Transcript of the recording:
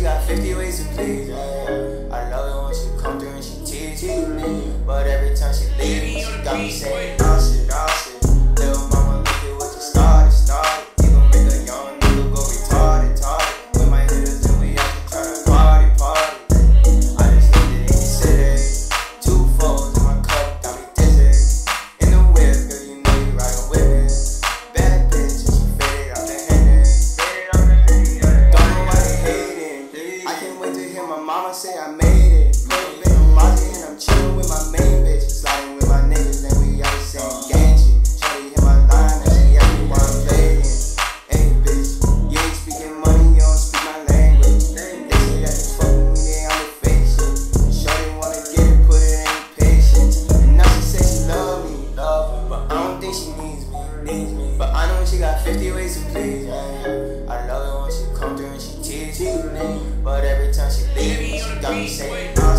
She got 50 ways to please. Yeah. I love it when she come through and she teaches me. But every time she leaves, she got me saying. Mama say I made it. Made it. I'm Molly and I'm chillin' with my main bitch. Sliding with my niggas and we out saying gang shit. Shawty hit my line and she asked me why I'm fading. Hey bitch, you ain't speaking money, you don't speak my language. They say that they fuck with me, they on the fake shit. Shawty wanna get it, put it in patience. And now she say she love me, love me, but I don't think she needs me, needs me. But I know she got 50 ways to please me. I love it when she come through and she teases me, but every time she leaves reason.